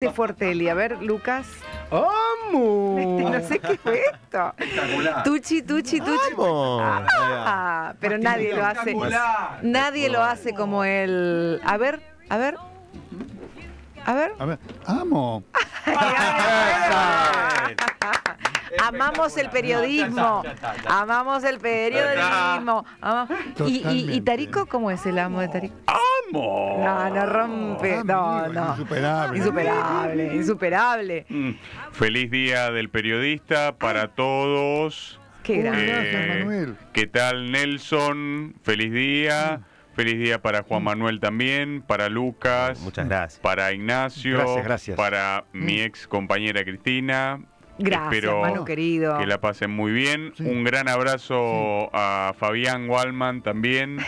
de Fortelli. A ver, Lucas. ¡Amo! No sé qué fue esto. Espectacular. Tuchi, tuchi, tuchi. ¡Amo! Ah, pero nadie lo hace. Espectacular. Nadie lo hace como él. A ver, a ver. A ver. A ver, amo. Amamos el periodismo. Ya está, ya está. Amamos el periodismo. ¿Y, y, y. Tarico cómo es el amo de Tarico? ¡Amo! No, no rompe. Ah, No, no. insuperable. Insuperable, insuperable. Mm, Feliz día del periodista para todos. Qué grande. Eh, Manuel. ¿Qué tal Nelson? Feliz día. Feliz día para Juan Manuel también, para Lucas, Muchas gracias. para Ignacio, Gracias, gracias. para mi ex compañera Cristina. Gracias, Espero Manu querido. que la pasen muy bien. Sí. Un gran abrazo a Fabián Walman también,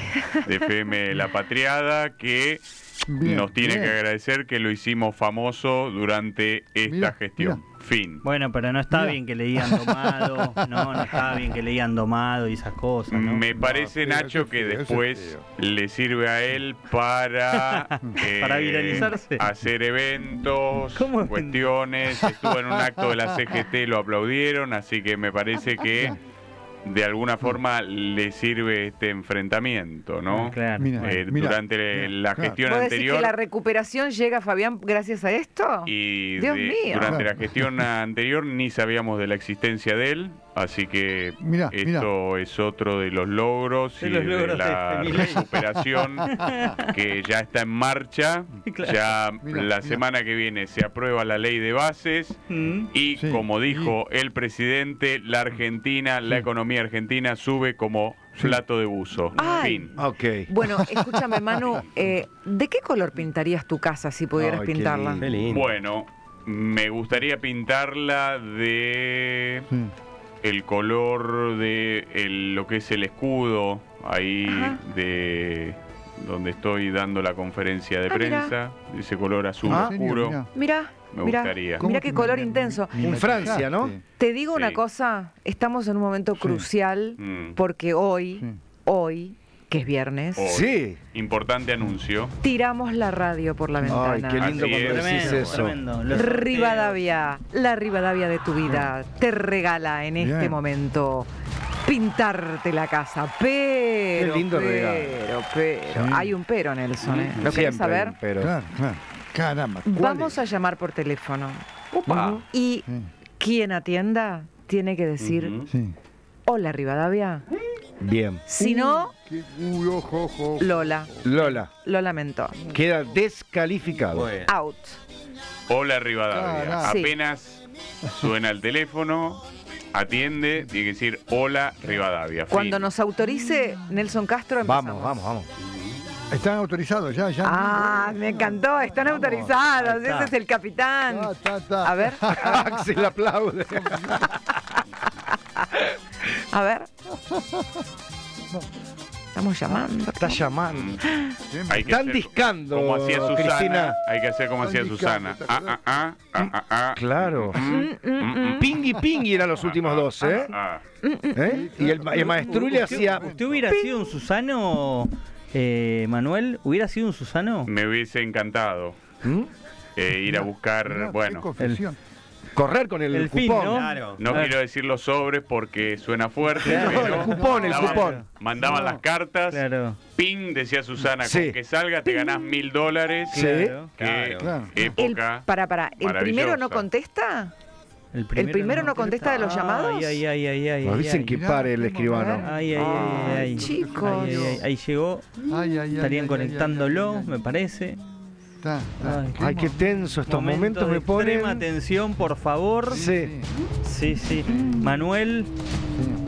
de FM La Patriada, que Bien, nos tiene bien. que agradecer que lo hicimos famoso durante esta gestión. Fin. Bueno, pero no está bien que le digan domado, no, no está bien que le digan domado y esas cosas, ¿no? Me parece, Nacho, que después le sirve a él para... eh, Para viralizarse. Hacer eventos, cuestiones. Estuvo en un acto de la CGT, lo aplaudieron, así que me parece que de alguna forma le sirve este enfrentamiento, ¿no? Claro. Mira, Eh, mira, durante mira, la claro. gestión ¿Vos decís anterior que la recuperación llega, Fabián, gracias a esto? y Dios de- mío. durante Claro. la gestión anterior ni sabíamos de la existencia de él, así que Mirá, esto es otro de los logros De y los de la de recuperación que ya está en marcha. Claro. Ya Mirá, la mirá. semana que viene se aprueba la ley de bases Mm. y Sí, como dijo el presidente, la Argentina, la economía argentina sube como Sí. plato de buzo. Ay. Fin. Ok. Bueno, escúchame, Manu, eh, ¿de qué color pintarías tu casa si pudieras pintarla? lindo. Qué lindo. Bueno, me gustaría pintarla de Sí. El color de el- lo que es el escudo ahí Ajá. de donde estoy dando la conferencia de Ah, prensa, ese color azul Ah, oscuro. Mirá. Mira, Me mira, gustaría. ¿Cómo mira que qué color intenso. En Francia, ¿no? Te digo una cosa, estamos en un momento Sí. crucial Mm. porque hoy, Sí. hoy, que es viernes, Hoy. Sí. Importante anuncio. tiramos la radio por la Ay, ventana. qué lindo Así cuando es. decís Tremendo, eso. tremendo. Rivadavia, la Rivadavia de tu vida, te regala en este momento pintarte la casa. Pero, Qué lindo pero, regalo. pero, Sí. hay un pero, Nelson. ¿eh? ¿Lo querés saber? Pero Claro, claro. Caramba. ¿cuál Vamos es? a llamar por teléfono. Upa. Y Sí, quien atienda tiene que decir, Ujú. sí. hola Rivadavia. Bien. Si no, Qué- Uy, ojo, ojo. Lola. Lola, Lo lamento. queda descalificado. Out. Hola Rivadavia. Carajo. Sí. Apenas suena el teléfono, atiende, tiene que decir hola Rivadavia. Fin. Cuando nos autorice Nelson Castro, empezamos. Vamos, vamos, vamos. Están autorizados ya, ya. Ah, me encantó, están Vamos. autorizados, Ahí está. ese es el capitán. Ta, ta, ta. A ver, Axel aplaude. a ver. Estamos llamando. Está llamando. Hay que Están hacer discando, Como hacía Susana. Cristina. Hay que hacer como hacía Están Susana. discando, ¿te Ah, ah, ah, ah, ah, ah. Claro. Mm, Mm, mm, mm. Pingui Pingui eran los últimos dos, ¿eh? Ah, ¿Eh? Y el, ma- el maestruli hacía. ¿Usted hubiera sido un Susano, eh, Manuel? ¿Hubiera sido un Susano? me hubiese encantado ¿Mm? eh, ir a buscar, Mirá, qué bueno, confesión. Correr con el, El fin, cupón. ¿no? Claro. no quiero decir los sobres porque suena fuerte, pero el cupón, el mandaban- cupón. Mandaban las cartas, Claro. ping, decía Susana, Sí. con que salga te ganás mil dólares. Sí. Claro. Qué Claro. El, época para, para, ¿el primero no contesta? El primero no contesta de los llamados? Ay, ay, ay, ay, ay. Nos dicen ay. que pare el escribano. Ay, ay, ay, ay, Ay, ay. chicos. Ahí llegó. Ay, ay, ay, Estarían ay, conectándolo, ay, ay, me ay. parece. Está, está. Ay, Ay, qué tenso estos Momento momentos de me ponen. extrema atención, por favor. Sí. Sí, sí. Manuel. Sí,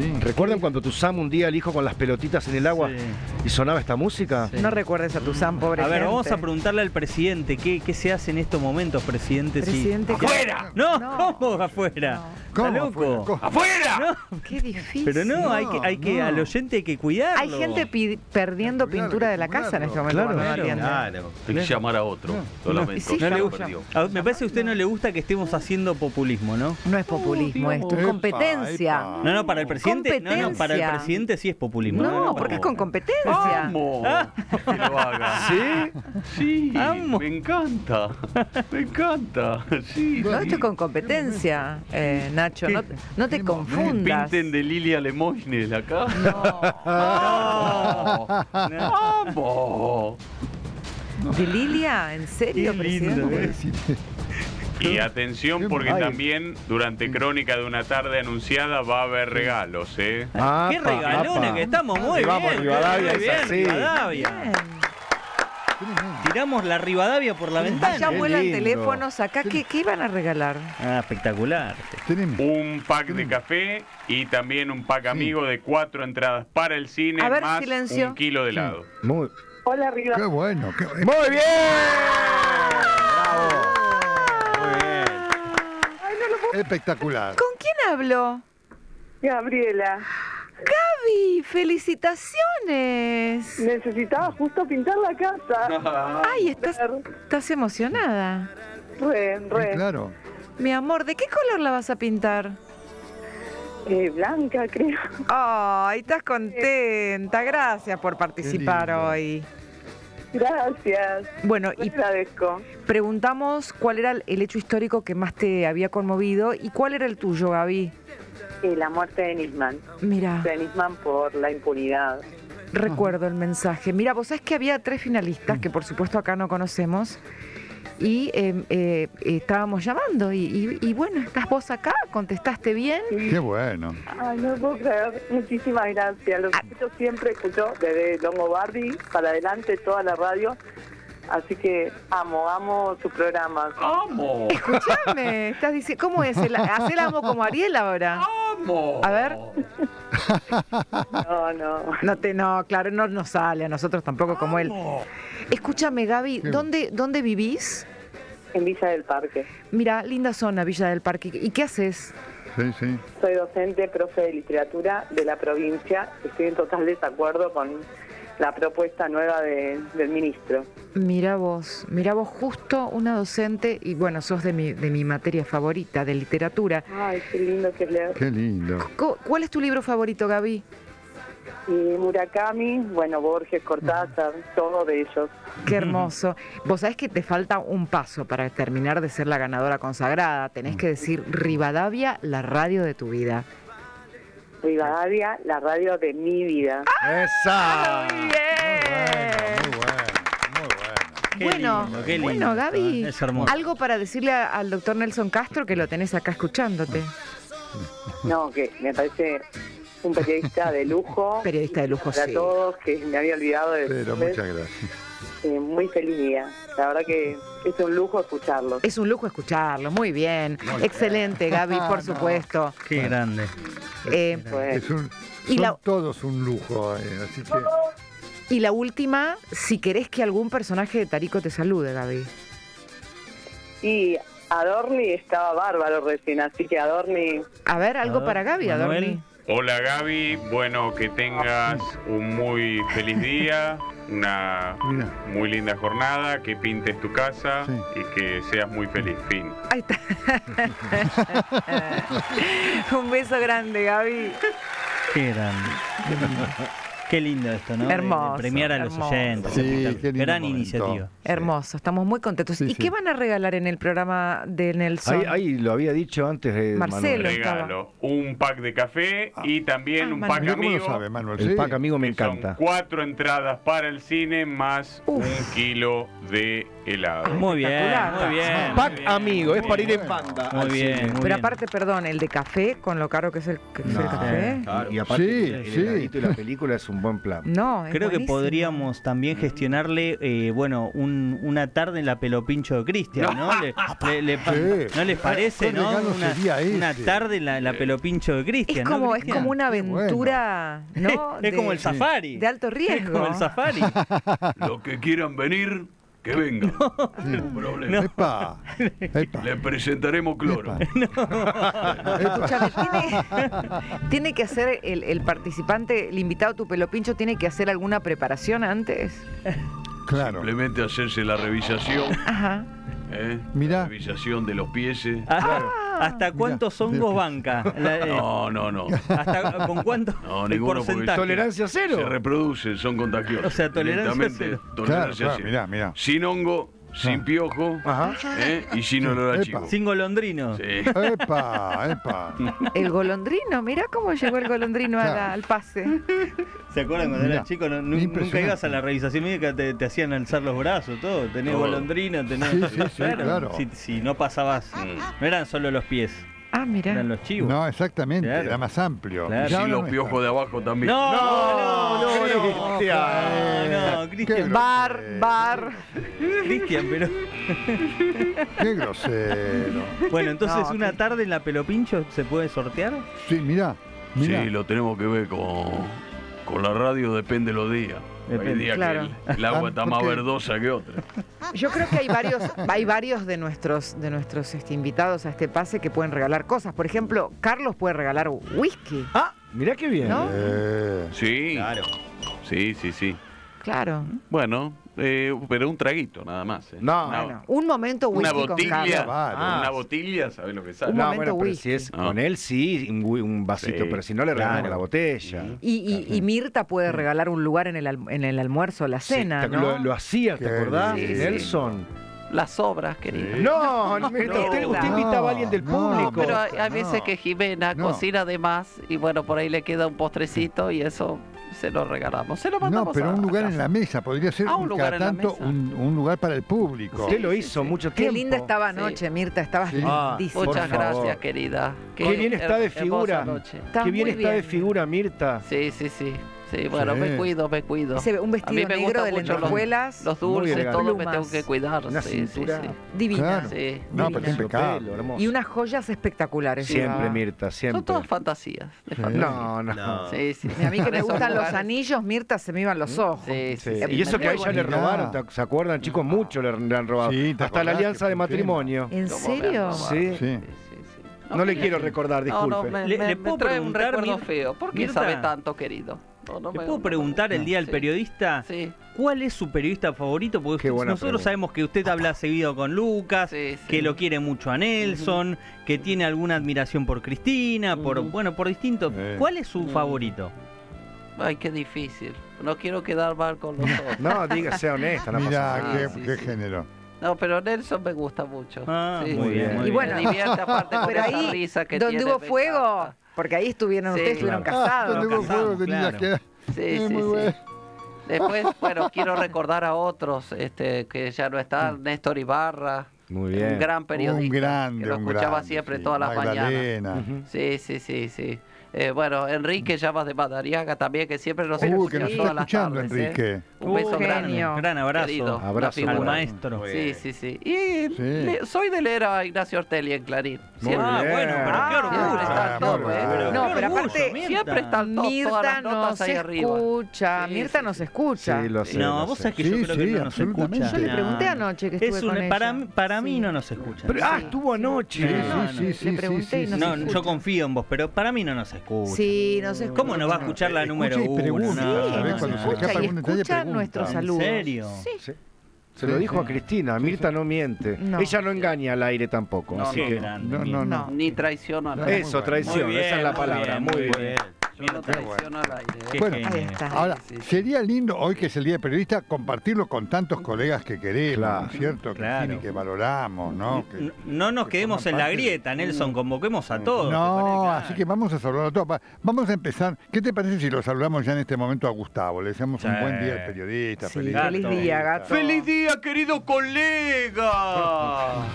sí. ¿Recuerdan cuando tu Sam un día el hijo con las pelotitas en el agua Sí. y sonaba esta música? Sí. No recuerdes a tu Sam, pobre A ver, gente. vamos a preguntarle al presidente qué, qué se hace en estos momentos, presidente. Presidente, ¿qué- ¡Afuera! No, No. ¿cómo afuera? No. ¿Está ¿Cómo loco? afuera? ¿Cómo? ¡Afuera! No, Qué difícil. pero no, hay que, hay que no. al oyente hay que cuidarlo. Hay gente perdiendo Claro, pintura de la casa en este momento Claro, claro. Hay que llamar a otro. Claro. Lo lamento. Sí, No me parece que a usted no le gusta que estemos haciendo populismo, ¿no? No es populismo esto, es Epa, competencia. epa. No, no, para el presidente presidente, no, no, para el presidente sí es populismo. No, porque es con competencia. ¡Amo! Ah. Que lo haga. ¿Sí? Sí, Amo. me encanta. Me encanta. Sí, No, sí. esto es con competencia, eh, Nacho. No, te- no confundas. Pinten de Lilia Lemoyne acá. No. ¡Vamos! ¿De Lilia? ¿En serio, Qué lindo, presidente? Y atención porque también durante Crónica de una tarde anunciada va a haber regalos, ¿eh? Apa, Qué regalones apa. que estamos muy Vamos, bien. Rivadavia, muy es bien, así. Rivadavia. Bien. Tiramos la Rivadavia por la ventana. Allá Qué vuelan teléfonos acá. ¿Qué, qué iban a regalar? Ah, espectacular. Un pack de café y también un pack amigo de cuatro entradas para el cine A ver, más silencio. un kilo de helado. Muy, Hola, arriba. Qué bueno. Qué, muy bien. Bravo. Muy bien. Espectacular. ¿Con quién hablo? Gabriela, Gaby, felicitaciones. necesitaba justo pintar la casa. Ay, estás, estás emocionada. Re, Sí, re. claro. Mi amor, ¿de qué color la vas a pintar? Eh, blanca, creo. Ay, estás contenta. Gracias por participar hoy. Gracias. Bueno, y agradezco. preguntamos cuál era el hecho histórico que más te había conmovido y cuál era el tuyo, Gaby. Eh, la muerte de Nisman. Mira, De Nisman por la impunidad. recuerdo el mensaje. Mira, vos sabés que había tres finalistas que por supuesto acá no conocemos y eh, eh, estábamos llamando y, y- y bueno, estás vos acá, contestaste bien. Qué bueno. Ay, no puedo creer. Muchísimas gracias. Lo escucho siempre, escucho desde Longobardi para adelante toda la radio. Así que amo, amo su programa. ¡Amo! Escuchame, estás diciendo, ¿cómo es? El, haz el amo como Ariel ahora. ¡Amo! A ver. No, no. No te, no, claro, no nos sale a nosotros tampoco como él. Escúchame, Gaby, ¿dónde, ¿dónde vivís? En Villa del Parque. Mira, linda zona, Villa del Parque. ¿Y qué haces? Sí, sí. Soy docente, profe de literatura de la provincia. Estoy en total desacuerdo con la propuesta nueva de- del ministro. Mira vos, mira vos justo una docente, y bueno, sos de mi, de mi materia favorita, de literatura. Ay, qué lindo que leer. Qué lindo. Cu- ¿Cuál es tu libro favorito, Gaby? Y Murakami, bueno, Borges, Cortázar, todo de ellos. Qué hermoso. Vos sabés que te falta un paso para terminar de ser la ganadora consagrada. Tenés que decir Rivadavia, la radio de tu vida. Rivadavia, la radio de mi vida. Esa. Muy Muy bien. bueno, muy bueno. Qué bueno, lindo, qué lindo. bueno, Gaby, Es hermoso. algo para decirle a- al doctor Nelson Castro que lo tenés acá escuchándote. No, que me parece un periodista de lujo. Periodista de lujo, Para sí. todos, que me había olvidado de Pero decirles, muchas gracias. Eh, muy feliz día. La verdad que es un lujo escucharlos. Es un lujo escucharlo, muy bien. Excelente, Gaby, por No. supuesto. Qué grande. Eh, Pues, Es un, Y la- todos un lujo, eh, así que y la última, si querés que algún personaje de Tarico te salude, Gaby. y Adorni estaba bárbaro recién, así que Adorni, A ver, algo para Gaby, Manuel. Hola Gaby, bueno, que tengas un muy feliz día, una Mira. muy linda jornada, que pintes tu casa Sí. y que seas muy feliz. Fin. Ahí está. Un beso grande, Gaby. Qué grande. Qué lindo esto, ¿no? De- de Hermoso, premiar a los hermoso. oyentes. Sí, qué lindo Gran momento. iniciativa. Hermoso, estamos muy contentos. Sí, ¿Y sí. qué van a regalar en el programa de Nelson? Ahí, ahí lo había dicho antes eh, Marcelo. Manuel. Regalo un pack de café y también Ah, un Manuel. pack Mira cómo lo amigo. sabe, Manuel. El sí. pack amigo me son encanta. cuatro entradas para el cine más Uf. un kilo de helado. Muy bien, muy bien. Pack muy bien. amigo, es para ir en banda. Muy bien, muy Pero bien. aparte, perdón, el de café, con lo caro que es el, que es el No, café. claro, Y aparte, Sí, el sí. heladito y la película es un buen plan. No, es Creo que podríamos también gestionarle, eh, bueno, un- una tarde en la pelopincho de Cristian, ¿no? Le- le- le- Sí. ¿No les parece, no? Una, tarde en la, la pelopincho de Es Cristian, ¿no, como, es como una bueno. aventura, ¿no? Es como De- el safari. De alto Es riesgo. como el safari. Los que quieran venir, que vengan. Ningún problema. Epa, epa, Le presentaremos cloro. epa. Escúchame, tiene, tiene que hacer el, el participante, el invitado tu pelo pincho, tiene que hacer alguna preparación antes. Claro. Simplemente hacerse la revisación Ajá. ¿eh? Mirá. La revisación de los pies. eh. ¿Hasta cuántos hongos banca? La- eh, No, no, no. ¿Hasta con cuánto? No, ninguno? Tolerancia Se cero. reproducen, son contagiosos. O sea, tolerancia cero. Claro, Tolerancia claro, cero. mirá, mirá. Sin hongo, sin Ah. piojo Ajá. ¿eh? y sin olor a Epa. chivo. Sin golondrino. Sí. Epa, epa. El golondrino, mira cómo llegó el golondrino a la- Claro. al pase. ¿Se acuerdan cuando Mirá, eras chico? no- nu- nunca ibas a la revisación médica, te, te hacían alzar los brazos, todo. Tenés Todo. golondrina, tenés. Sí, sí, sí, claro. Si, si no pasabas, no eran solo los pies, Ah, mira. eran los chivos. No, exactamente, Claro. era más amplio. Claro. Y ahora los piojos está. de abajo también. No, no, no, no, Cristian. no, Qué Cristian, Bar, bar. Cristian, pero Qué grosero. bueno, entonces No, una tarde en la Pelopincho se puede sortear. Sí, mirá, mirá. Sí, lo tenemos que ver con, con la radio, depende los días. Depende. Hay días Claro. que el, el agua Ah, está ¿por más verdosa que otra. Yo creo que hay varios, hay varios de nuestros, de nuestros este, invitados a este pase que pueden regalar cosas. Por ejemplo, Carlos puede regalar whisky. Ah, mirá qué bien. ¿No? Eh, Sí. Claro. Sí, sí, sí. Claro. Bueno, eh, pero un traguito nada más. ¿eh? No. Una- un momento whisky una con botella. Carlos. Claro. Ah, una botella, ¿sabes lo que sale? Un No, momento bueno, pero whisky. si es No. con él, sí, un, vasito, Sí, pero si no le regalamos claro. la botella. Y, y- y Mirta puede regalar un lugar en el, al- en el almuerzo o la Sí, cena, ¿no? lo, lo hacía, ¿te acordás? Nelson. Las obras, querida. Sí. No, No, usted, usted no, invitaba a alguien del no, público. Pero hay, hay No. veces que Jimena No. cocina de más y bueno, por ahí le queda un postrecito y eso se lo regalamos. Se lo mandamos No, pero a- un lugar en la mesa, podría ser Ah, un lugar cada tanto un, un lugar para el público. Usted Sí, lo sí, hizo sí. mucho Qué tiempo. linda estaba Sí. anoche, Mirta, estabas Sí. Ah, Muchas gracias, querida. Qué bien está de figura. Qué bien está de figura, Mirta. Sí, sí, sí. Sí, bueno, Sí. me cuido, me cuido. Ese- un A mí vestido me negro de los- lentejuelas, Los Muy dulces, elegante. todo me tengo que cuidar. Una sí, sí, cintura. sí. divina. Claro. Sí. No, Divina. pero impecable. Pelo, hermoso. Y unas joyas espectaculares. Siempre, llevaba. Mirta, Son siempre. todas fantasías. de Sí. fantasía. No, no. Sí, sí. A mí que me gustan los anillos, Mirta, se me iban los ojos. Sí, sí, Sí. sí. Y eso que a ella le robaron, ¿te- ¿se acuerdan, chicos? Mucho le, han robado. Sí, ¿te Hasta la alianza de matrimonio. ¿En ¿Cómo me serio? Sí. Sí. No le quiero recordar, No, no, disculpe. me, Le- me- le me puedo trae un recuerdo Mir- feo. ¿Por qué Mirta? sabe tanto, querido? No, no ¿Te me- puedo no- preguntar el día del Sí. periodista? Sí, ¿Cuál es su periodista favorito? Porque usted- nosotros pregunta. sabemos que usted habla seguido con Lucas, sí, sí. que lo quiere mucho a Nelson, que tiene alguna admiración por Cristina, por bueno, por distintos. Sí. ¿Cuál es su favorito? Ay, qué difícil. No quiero quedar mal con los otros. No, diga, sea honesta, no Mira, nada. qué, Sí, qué sí. género. No, pero Nelson me gusta mucho. Ah, Sí, muy bien, muy Y bueno, divierte aparte con Pero esa ahí, risa que donde tiene, hubo fuego, encanta. Porque ahí estuvieron, Sí, ustedes estuvieron claro. Ah, casados. fuego tenías claro. que... Sí, sí, muy sí. bueno. Después, bueno, quiero recordar a otros este, que ya no Mm. están. Néstor Ibarra, Muy un gran periodista. Un grande, que lo escuchaba grande, siempre sí. todas las mañanas. Magdalena. Sí, sí, sí, sí. Eh, bueno, Enrique Llamas de Madariaga también, que siempre nos Uy, escucha que nos está todas las escuchando, tardes, ¿eh? Enrique. Un beso grande. genio. Gran abrazo Querido, Abrazo al maestro. Sí, sí, sí. Y Sí. le- soy de leer a Ignacio Ortelli en Clarín. Muy Ah, bueno, pero qué Ah, orgullo. está Ah, al top, ¿eh? bien. No, pero orgullo, aparte, Mirta. Siempre está al top, todas Mirta las nos notas ahí arriba. escucha, Sí, Mirta sí, nos escucha. Sí, lo sé. No, lo vos sé. sabés que Sí, yo creo sí, que no nos escucha. Yo le No. pregunté anoche que estuve Es un- con para, ella. para mí no nos escucha. Pero, ah, estuvo anoche. Sí, sí, no, sí, le pregunté y no yo confío en vos, pero para mí no nos escucha. Sí, nos escucha. ¿Cómo no va a escuchar la Escucha número y uno? pregunta, No, y escucha pregunta. nuestros ¿En saludos. serio? Sí. Se lo dijo a Cristina. Mirta no miente. No. Ella no engaña al aire tampoco. No, así Qué que... grande. No, no, no. Ni traiciono al No, aire. muy Eso, traición. Esa es la muy palabra. bien, muy bien. Bien. Yo no traiciono al aire. ¿eh? Bueno. Ahí está. Ahora, Sí, sí. sería lindo, hoy que es el Día del Periodista, compartirlo con tantos colegas que queremos, Claro. ¿no es cierto? Claro. Y que valoramos, ¿no? Que- No- No nos que quedemos en la grieta, Nelson, convoquemos a todos. ¿te No, así que vamos a saludar a todos. Va- Vamos a empezar. ¿Qué te parece si lo saludamos ya en este momento a Gustavo? Le deseamos un buen día al periodista. Sí, feliz, feliz Gato. día, gato. ¡Feliz día, querido colega!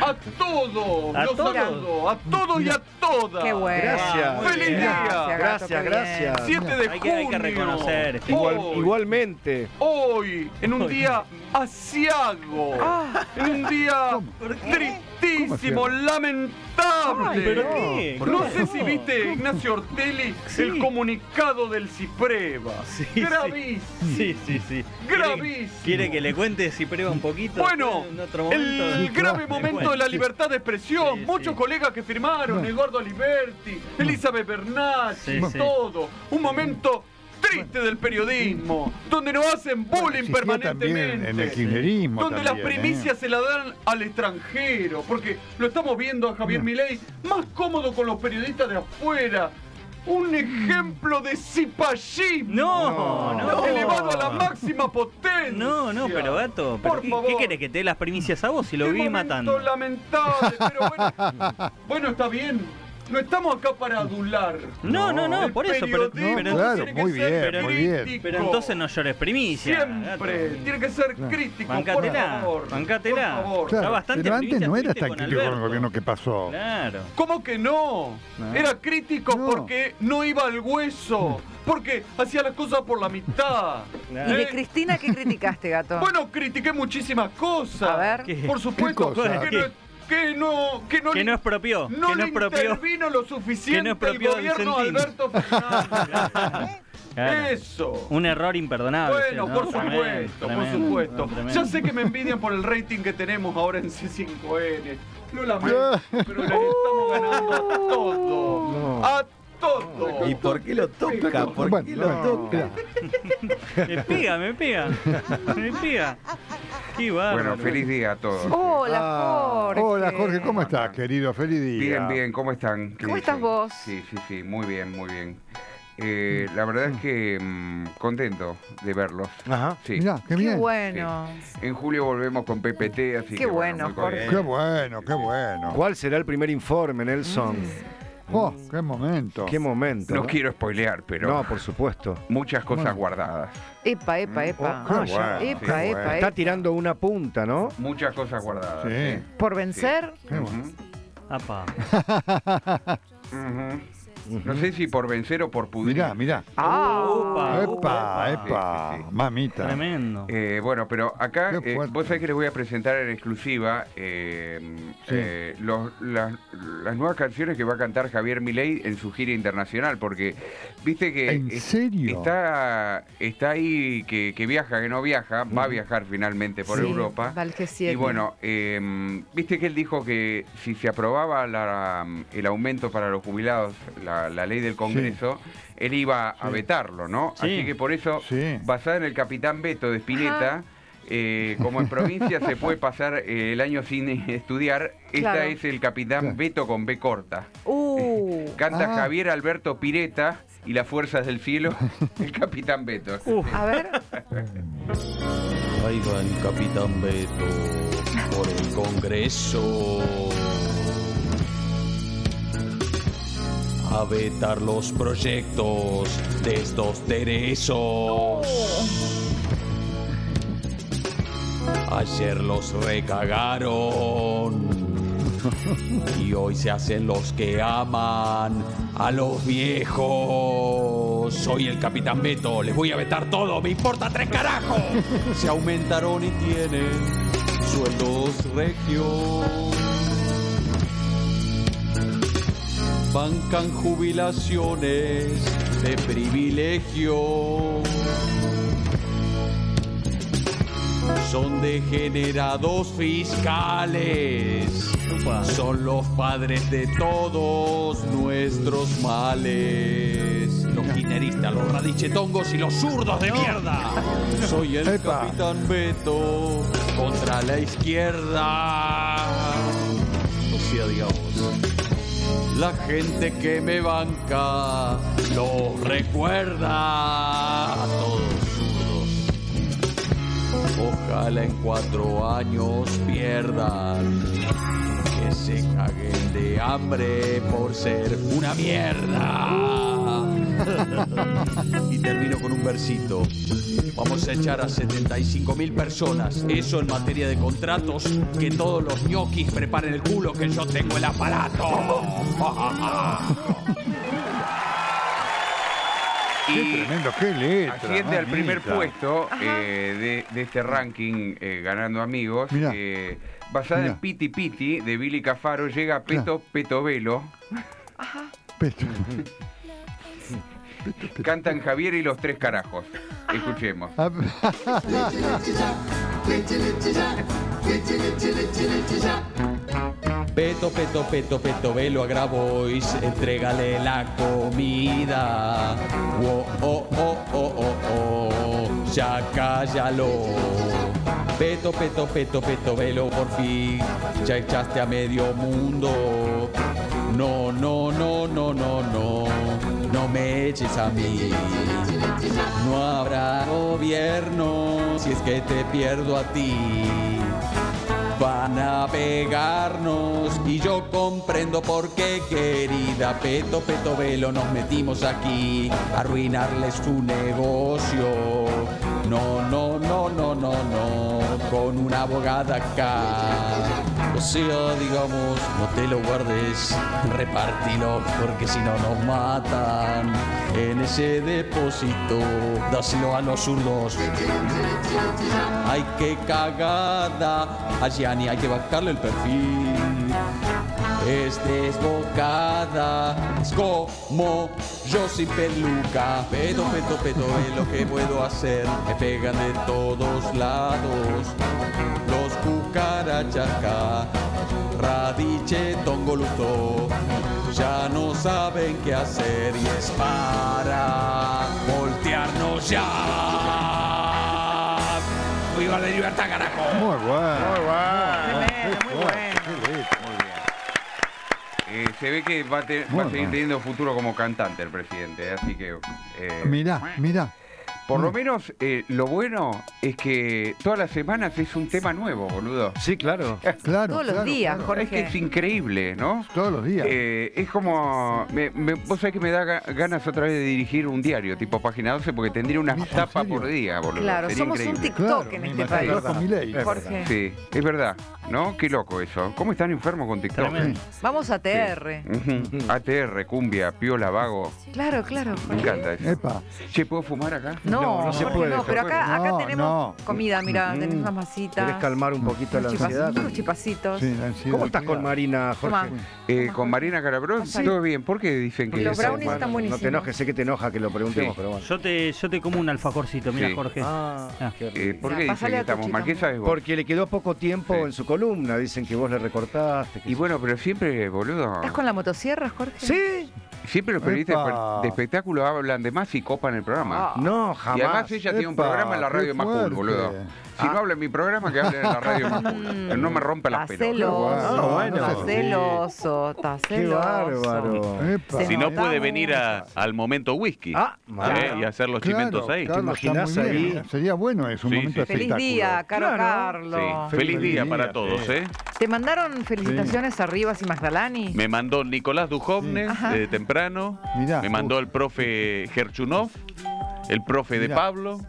A todos, A los todos. saludo, a todos y a todas. Qué bueno. Gracias. ¡Feliz día! Gracias, Gracias, gracias. 7 de Hay que- hay que junio. reconocer, este Igual- Hoy, igualmente. hoy, en un día asiago, Ah. en un día tristísimo, lamentable. ¿Pero qué? No sé si viste, Ignacio Ortelli, Sí. el comunicado del Cipreva. Sí, Gravísimo. Sí, sí, sí. Gravísimo. ¿Quiere que le cuente si prueba un poquito? Bueno, en otro momento. el grave momento de la libertad de expresión. Muchos colegas que firmaron, Eduardo Aliberti, Elizabeth Bernal, todo. Un momento triste del periodismo, donde nos hacen bullying también permanentemente. en el kirchnerismo Donde también, las ¿eh? primicias se la dan al extranjero, porque lo estamos viendo a Javier Milei más cómodo con los periodistas de afuera. Un ejemplo de cipallismo. No, no. Elevado a la máxima potencia. No, no, pero gato, pero Por ¿qué, favor. qué querés que te dé las primicias a vos si lo Qué vi matando? lamentable, pero bueno, bueno, está bien. No estamos acá para adular. No, no, no, por eso, pero, pero- claro, tiene que muy ser bien, muy bien. pero entonces no llores primicia. Siempre gato. tiene que ser crítico, Bancátela, por favor. bancátela. Por favor. Está bastante pero antes no tuviste tan crítico con el gobierno que pasó. Claro. ¿Cómo que no? No. Era crítico No. porque no iba al hueso. Porque hacía las cosas por la mitad. Claro. ¿Y de Eh, Cristina qué criticaste, gato? Bueno, critiqué muchísimas cosas. A ver. ¿Qué? Por supuesto, ¿Qué cosa? que, ¿Qué? no, que no, que no, Que no es propio, no que no le es propio. intervino lo suficiente que no es propio el gobierno Vicentín. Alberto Fernández. Claro. Eso. Un error imperdonable. Bueno, por Tremendo, supuesto, por supuesto. tremendo. Ya sé que me envidian por el rating que tenemos ahora en C5N. Lo lamento, pero le estamos ganando a todo. No. A ¿Y por qué lo toca? ¿Por Bueno, qué lo toca? Me pega, me pega. Me pega. Qué bárbaro. Bueno, feliz día a todos. Hola, Ah, Jorge. Hola Jorge, ¿cómo estás, querido? Feliz día. Bien, bien, ¿cómo están? ¿Qué ¿Cómo estás vos? Sí, sí, sí, muy bien, muy bien. Eh, la verdad es que mm, contento de verlos. Ajá. Sí. Mirá, qué Qué bien. bueno. En julio volvemos con PPT, así Qué que bueno, Jorge. Qué bueno, qué bueno. ¿Cuál será el primer informe, Nelson? Oh, qué momento. Qué momento. No ¿no? quiero spoilear, pero No, por supuesto. muchas cosas Bueno. guardadas. Epa, epa, epa. Oh, qué Ah, bueno, Epa, qué epa, bueno. Está tirando una punta, ¿no? Muchas cosas guardadas. Sí. ¿eh? Por vencer. Qué bueno. Ujú, Apa. No sé si por vencer o por pudrir. Mirá, mirá. Ah. Epa, epa, Sí, sí, sí. mamita. Tremendo. Eh, bueno, pero acá eh, vos sabés que les voy a presentar en exclusiva eh, Sí. eh, los- las, las nuevas canciones que va a cantar Javier Milei en su gira internacional, porque viste que ¿En es- serio? está está ahí que, que viaja, que no viaja, va a viajar finalmente por Sí, Europa. va al G7. Y bueno, eh, viste que él dijo que si se aprobaba la- el aumento para los jubilados, la, la ley del Congreso, él iba a vetarlo, ¿no? Sí. Así que por eso, Sí. basada en el capitán Beto de Spinetta, eh, como en provincia se puede pasar eh, el año sin estudiar, esta es el capitán Claro. Beto con B corta. Uh. Canta Ah. Javier Alberto Pireta y las fuerzas del cielo, el capitán Beto. A ver. Ahí va el Capitán Beto por el Congreso. A vetar los proyectos de estos derechos. Ayer los recagaron. Y hoy se hacen los que aman a los viejos. Soy el Capitán Beto, les voy a vetar todo, me importa tres carajos. Se aumentaron y tienen sueldos regios. Bancan jubilaciones de privilegio. Son degenerados fiscales. Son los padres de todos nuestros males. Los kirchneristas, los radichetongos y los zurdos de mierda. Soy el Epa. capitán Beto contra la izquierda. La gente que me banca los recuerda a todos zurdos. Ojalá en cuatro años pierdan. Que se caguen de hambre por ser una mierda. Y termino con un versito. Vamos a echar a 75 mil personas. Eso en materia de contratos. Que todos los ñoquis preparen el culo que yo tengo el aparato. Qué tremendo, qué letra. asciende al primer puesto eh, de, de este ranking eh, Ganando Amigos. Eh, basada Mirá. en Piti Piti de Billy Cafaro, llega Peto Peto Velo. Peto. Cantan Javier y los tres carajos. Escuchemos. Peto, peto, peto, peto, velo a Grabois, entrégale la comida. Oh, oh, oh, oh, oh, oh, ya cállalo. Peto, peto, peto, peto, velo por fin, ya echaste a medio mundo. No, no, no, no, no, no, no me eches a mí. No habrá gobierno si es que te pierdo a ti. Van a pegarnos y yo comprendo por qué, querida Peto, Peto, Velo, nos metimos aquí a arruinarles su negocio. No, no, no, no, no, no, con una abogada acá. Sea, digamos, no te lo guardes, repartilo, porque si no nos matan. En ese depósito, dáselo a los zurdos. Ay, qué cagada. A Gianni hay que bajarle el perfil. Es desbocada, es como yo sin peluca. Pedo, pedo, pedo, es lo que puedo hacer. Me pegan de todos lados. Los cucarachas acá. Radiche, tongoluto. Ya no saben qué hacer y es para voltearnos ya. ¡Viva la libertad, carajo! Muy bueno. Muy bueno. Tremendo, muy bueno. Qué lindo. Eh, se ve que va a, te- va a Bueno. seguir teniendo futuro como cantante el presidente, así que... eh, Mirá, mirá. Por lo Mm. menos eh, lo bueno es que todas las semanas es un tema nuevo, boludo. Sí, claro. Claro. Todos los claro, días, claro. Jorge. Es que es increíble, ¿no? Todos los días. Eh, es como. me- me- vos sabés que me da ga- ganas otra vez de dirigir un diario tipo página 12 porque tendría una ¿En tapa serio? por día, boludo. Claro, Sería somos un. TikTok Claro, en me este país. con mi ley. Es Jorge. Sí, es verdad, ¿no? Qué loco eso. ¿Cómo están enfermos con TikTok? Tremendo. Vamos a TR. Ujú. ATR, cumbia, piola, vago. Claro, claro. Me Jorge. encanta eso. Epa. Che, ¿puedo fumar acá? No, No, no se Jorge, puede, no, pero acá, acá No, tenemos no. comida, mira, Mm. tenemos unas masitas. ¿Querés calmar un poquito la ansiedad? unos chipacitos. Sí, la ansiedad, ¿Cómo estás con. Marina, Jorge? Eh, con Marina Carabrón, Pasa. todo bien. ¿Por qué dicen que Los brownies están No buenísimos. te enojes, sé que te enoja que lo preguntemos, Sí. pero bueno. Yo te, yo te como un alfajorcito, mira Sí. Jorge. Ah, Ah. qué rico. Eh, ¿Por qué dicen que estamos mal? ¿Qué sabes vos? Porque le quedó poco tiempo Sí. en su columna, dicen que vos le recortaste. Y bueno, pero siempre, boludo. ¿Estás con la motosierra, Jorge? Sí, Siempre los periodistas de espectáculo hablan de más y copan el programa. Ah. no, jamás. Y además ella tiene un programa en la qué radio más cool, boludo. Si no habla en mi programa, que hable en la radio más cool. No me rompa las Está pelotas. celoso. Ah, bueno. Está celoso. Está Qué celoso. bárbaro. Epa. Se Si no puede venir a- al momento whisky Ah, ¿eh? y hacer los Claro, chimentos ahí. Muy bien. ahí? Sería bueno, es un Sí, momento sí, Feliz día, Caro Claro. Carlos. Sí, feliz Feliz día día, para todos, sí. ¿eh? ¿Te mandaron felicitaciones a Rivas y Magdalani? Me mandó Nicolás Dujovne de temprano. Mirá, me mandó uf. el profe Gerchunov, el profe de. Pablo.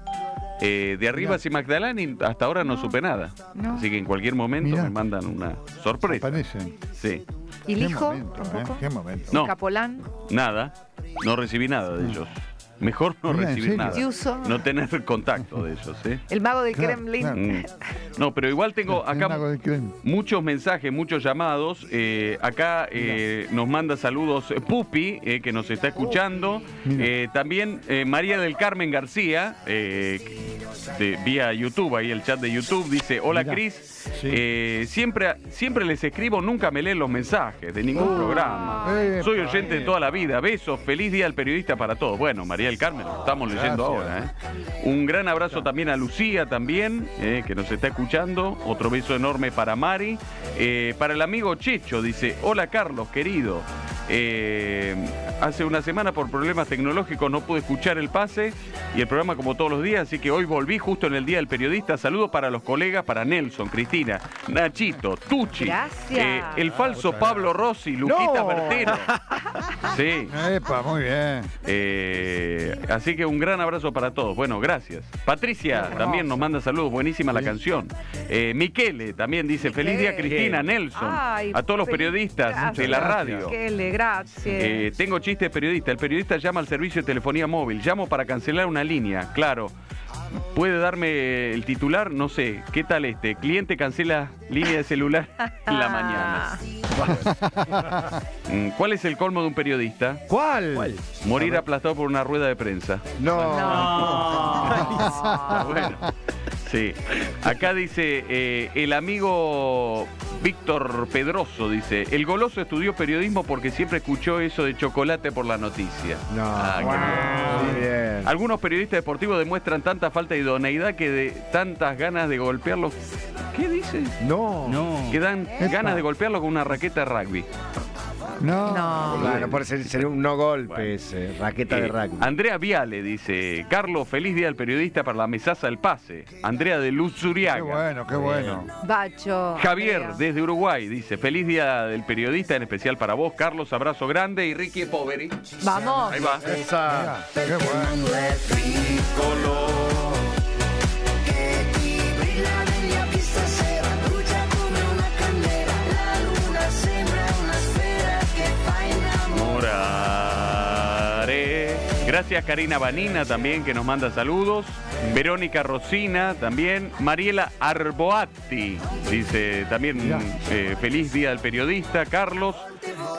Eh, de arriba Mirá. y Magdalani, hasta ahora no, supe nada. No. Así que en cualquier momento Mirá. me mandan una sorpresa. Aparecen. Sí, ¿Y el Qué hijo? momento, ¿eh? Qué momento. No. ¿Capolán? nada. No recibí nada de ellos. Mejor no Mirá, ¿en recibir nada. Yuso. No tener contacto de ellos, ¿eh? ¿El mago del Claro, Kremlin? claro. Mm. No, pero igual tengo acá muchos mensajes, muchos llamados. Eh, acá eh, nos manda saludos eh, Pupi, eh, que nos está escuchando. Eh, también eh, María del Carmen García, eh, de- vía YouTube, ahí el chat de YouTube, dice, hola. Cris, Sí. eh, siempre, siempre les escribo, nunca me leen los mensajes de ningún programa. Epa, Soy oyente de toda la vida. Besos, feliz día al periodista para todos. Bueno, María del Carmen, lo estamos leyendo ahora. ¿eh? Un gran abrazo también a Lucía, también, eh, que nos está escuchando. Otro beso enorme para Mari. Eh, para el amigo Checho, dice, hola Carlos, querido. Eh, hace una semana por problemas tecnológicos no pude escuchar el pase y el programa como todos los días, así que hoy volví justo en el Día del Periodista. Saludos para los colegas, para Nelson, Cristina, Nachito, Tucci, eh, el falso Pablo Rossi, Luquita No. Bertero. Sí. Epa, muy bien. Eh, así que un gran abrazo para todos. Bueno, gracias. Patricia también nos manda saludos, buenísima la canción. Eh, Miquele también dice, feliz día. Cristina, Nelson, Ay, a todos los periodistas gracias. de la radio. Miquele, gracias. Eh, tengo chiste de periodista. El periodista llama al servicio de telefonía móvil. Llamo para cancelar una línea. Claro. ¿Puede darme el titular? No sé. ¿Qué tal este? Cliente cancela línea de celular en la mañana. Mm, ¿Cuál es el colmo de un periodista? ¿Cuál? Morir aplastado por una rueda de prensa. No. Ah, bueno. Sí. Acá dice, eh, el amigo Víctor Pedroso dice, el goloso estudió periodismo porque siempre escuchó eso de chocolate por la noticia. No, Ah, wow, bien. muy bien. Algunos periodistas deportivos demuestran tanta falta de idoneidad que de tantas ganas de golpearlo. ¿Qué dice? No. No. Que dan ganas de golpearlo con una raqueta de rugby. No. No. Bueno, por ser, un no golpe ese, raqueta de Eh, rugby. Andrea Viale dice, Carlos, feliz día del periodista para la mesaza del pase. Andrea de Luz Qué bueno, qué bueno. Bacho. Javier, Andrea. desde Uruguay, dice, feliz día del periodista, en especial para vos, Carlos, abrazo grande, y Ricky Poveri. Vamos. Ahí va. Esa. Qué bueno. Gracias Karina Vanina también que nos manda saludos. Verónica Rosina también. Mariela Arboatti dice también eh, feliz día del periodista. Carlos.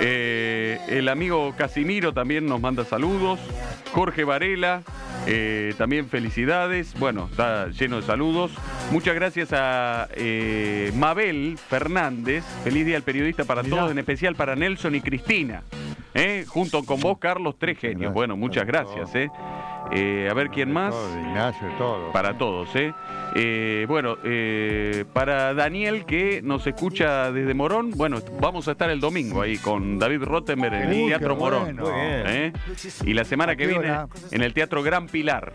Eh, el amigo Casimiro también nos manda saludos. Jorge Varela. eh, también felicidades, bueno, está lleno de saludos. Muchas gracias a eh, Mabel Fernández, feliz día del periodista para Mirá. todos, en especial para Nelson y Cristina. ¿Eh? Junto con vos, Carlos, tres genios. Bueno, muchas gracias. ¿eh? Eh, a ver quién más. Ignacio. Para todos, ¿eh? Eh, bueno, eh, para Daniel que nos escucha desde Morón, bueno, vamos a estar el domingo ahí con David Rottenberg en el Teatro Morón. ¿eh? Y la semana ¿A que viene en el Teatro Gran Pilar,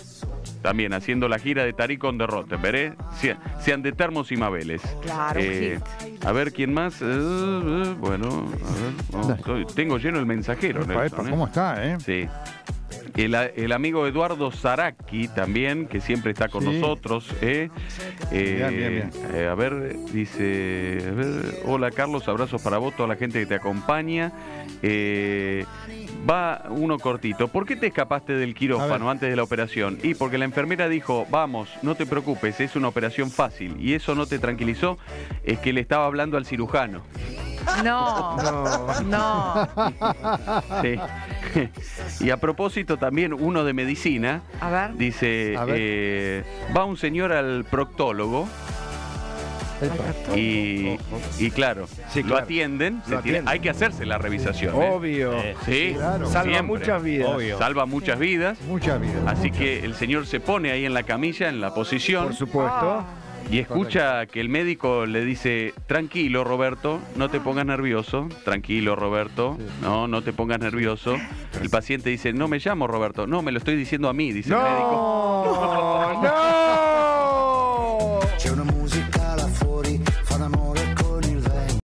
también haciendo la gira de Taricón de Rottenberg, ¿eh? Se- Sean de Termos y Mabeles. Claro, Eh, a ver quién más. Eh, eh, bueno, a ver. tengo lleno el mensajero. Epa, Nelson, epa, ¿eh? ¿Cómo está, eh? Sí. El, amigo Eduardo Zaraki también, que siempre está con Sí. nosotros. ¿eh? Eh, Bien, bien, eh, a ver, dice, a ver, hola Carlos, abrazos para vos, toda la gente que te acompaña. Eh, va uno cortito. ¿Por qué te escapaste del quirófano antes de la operación? Y porque la enfermera dijo, vamos, no te preocupes, es una operación fácil. Y eso no te tranquilizó, es que le estaba hablando al cirujano. No. No. Sí. y a propósito también uno de medicina A ver. dice, A ver. eh, va un señor al proctólogo. Y, y claro, Sí, lo atienden, se Lo tiene- atienden. hay que hacerse la revisión. ¿eh? Obvio. Sí, claro. Salva siempre. muchas vidas. Salva muchas vidas. Mucha vida. Así que el señor se pone ahí en la camilla, en la posición, Por supuesto. y escucha que el médico le dice, tranquilo Roberto, no te pongas nervioso, tranquilo Roberto, no, no te pongas nervioso. El paciente dice, no me llamo Roberto, no, me lo estoy diciendo a mí, dice el médico. No, no.